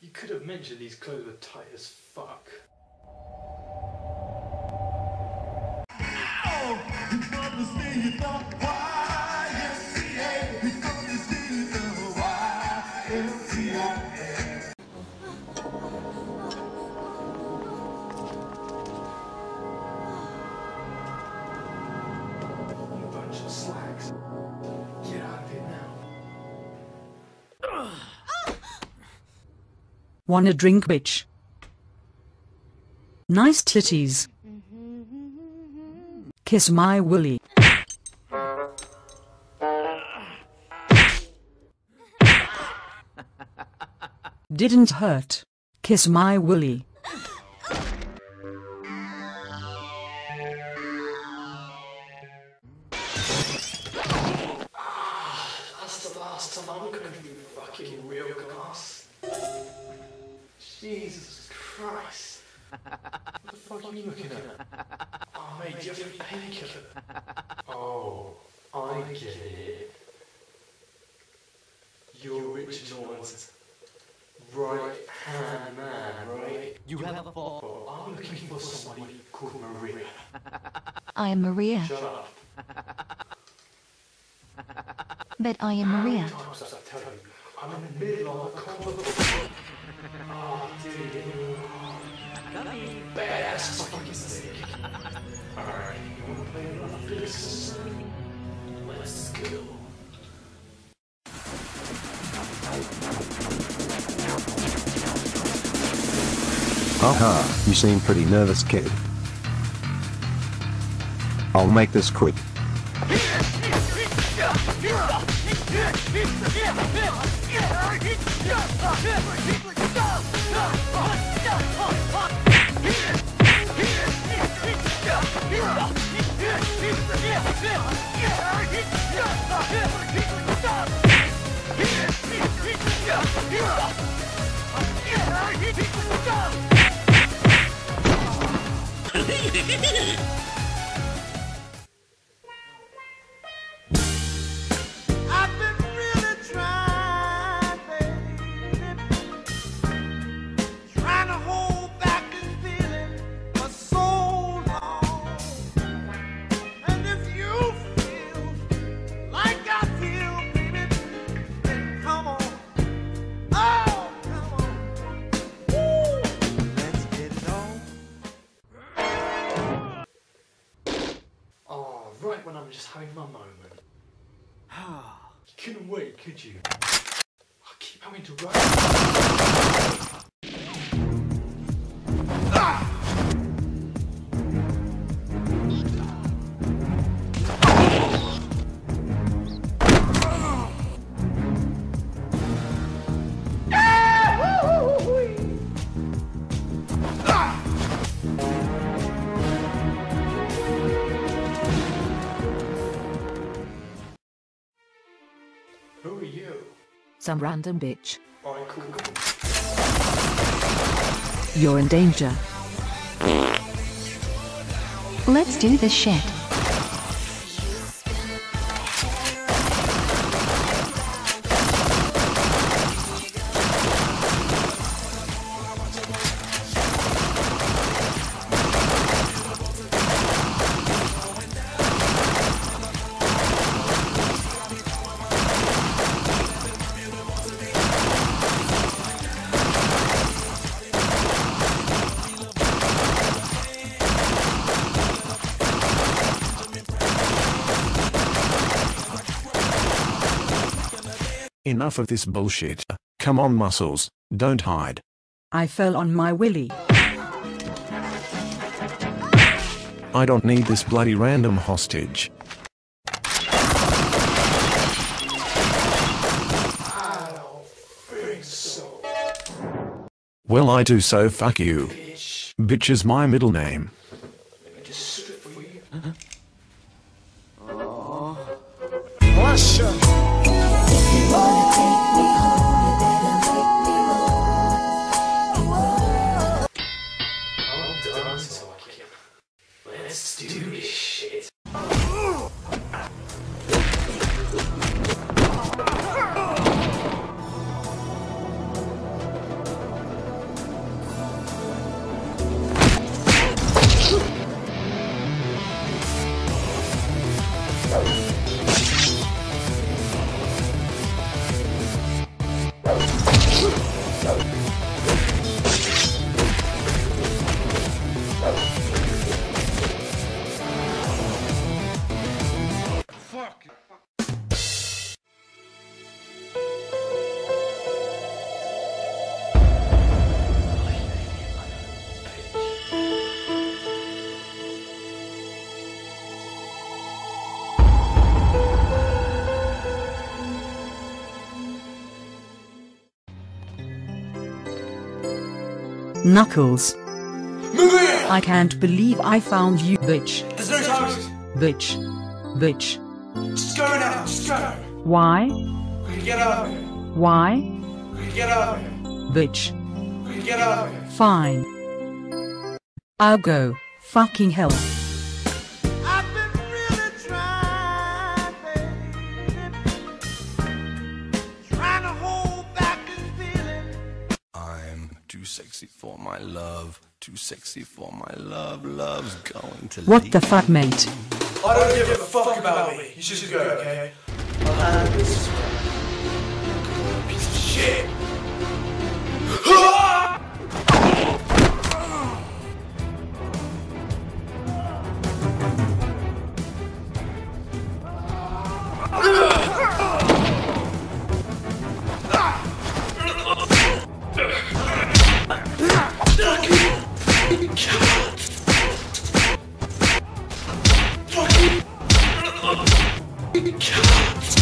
You could have mentioned these clothes were tight as fuck. You Wanna drink, bitch? Nice titties. Kiss my willy. Didn't hurt. Kiss my willy. That's the last time I'm gonna be fucking real. Jesus Christ. What the fuck are you looking at? Oh mate, do you have any painkiller? Oh, I get it. You're Richard Norton's right hand man, right? You have a fall. I'm looking for somebody called Maria. I am Maria, Shut up. but I am How Maria. many times I tell you? I'm in the middle of a conversation. Haha, you seem pretty nervous kid. I'll make this quick. Right when I'm just having my moment. You couldn't wait, could you? I keep having to run. Some random bitch. You're in danger. Let's do this shit. Enough of this bullshit. Come on muscles, don't hide. I fell on my willy. I don't need this bloody random hostage. I don't think so, Well I do so fuck you. bitch. Bitch is my middle name. Let Knuckles. I can't believe I found you, bitch. There's no time. Bitch. Bitch. Just go now. Just go. Why? We can get out of here. Why? We can get out of here. Bitch. We can get out of here. Fine. I'll go. Fucking hell. Too sexy for my love, too sexy for my love. Love's going to What leave. the fuck, mate? I don't give a fuck about me. You just go, okay? I'll handle this. Piece of shit. You can't.